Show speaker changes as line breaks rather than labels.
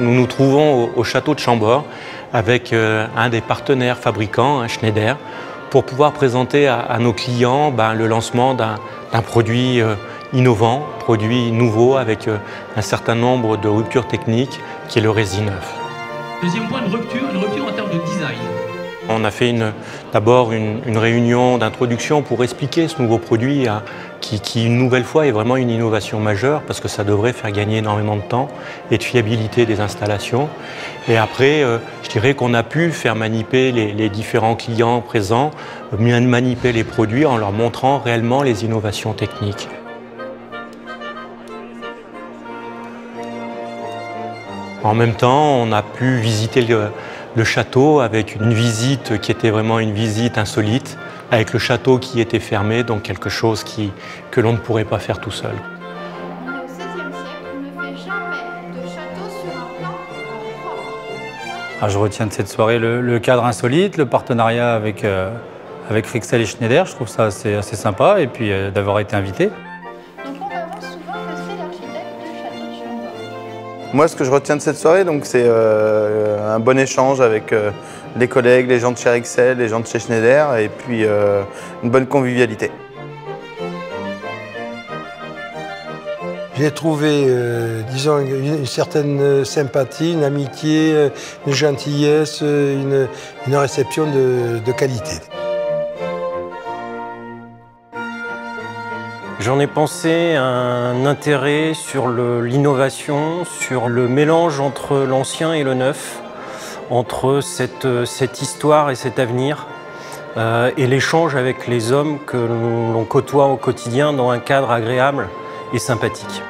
Nous nous trouvons au, château de Chambord avec euh, un des partenaires fabricants, Schneider, pour pouvoir présenter à, nos clients ben, le lancement d'un produit euh, innovant, produit nouveau avec euh, un certain nombre de ruptures techniques qui est le Résine 9.
Deuxième point, une rupture, une rupture en termes de design.
On a fait d'abord une, réunion d'introduction pour expliquer ce nouveau produit qui, une nouvelle fois, est vraiment une innovation majeure parce que ça devrait faire gagner énormément de temps et de fiabilité des installations. Et après, euh, je dirais qu'on a pu faire manipuler les, différents clients présents, mieux manipuler les produits en leur montrant réellement les innovations techniques. En même temps, on a pu visiter le château avec une visite qui était vraiment une visite insolite, avec le château qui était fermé, donc quelque chose qui, que l'on ne pourrait pas faire tout seul.
Au XVIe siècle, on ne fait jamais de château sur un plan
ah, je retiens de cette soirée le, cadre insolite, le partenariat avec, euh, avec Rixel et Schneider, je trouve ça assez, assez sympa, et puis euh, d'avoir été invité.
Moi, ce que je retiens de cette soirée, c'est euh, un bon échange avec euh, les collègues, les gens de chez Excel, les gens de chez Schneider, et puis euh, une bonne convivialité.
J'ai trouvé, disons, une, certaine sympathie, une amitié, une gentillesse, une, réception de qualité.
J'en ai pensé un intérêt sur l'innovation, sur le mélange entre l'ancien et le neuf, entre cette, histoire et cet avenir, euh, et l'échange avec les hommes que l'on côtoie au quotidien dans un cadre agréable et sympathique.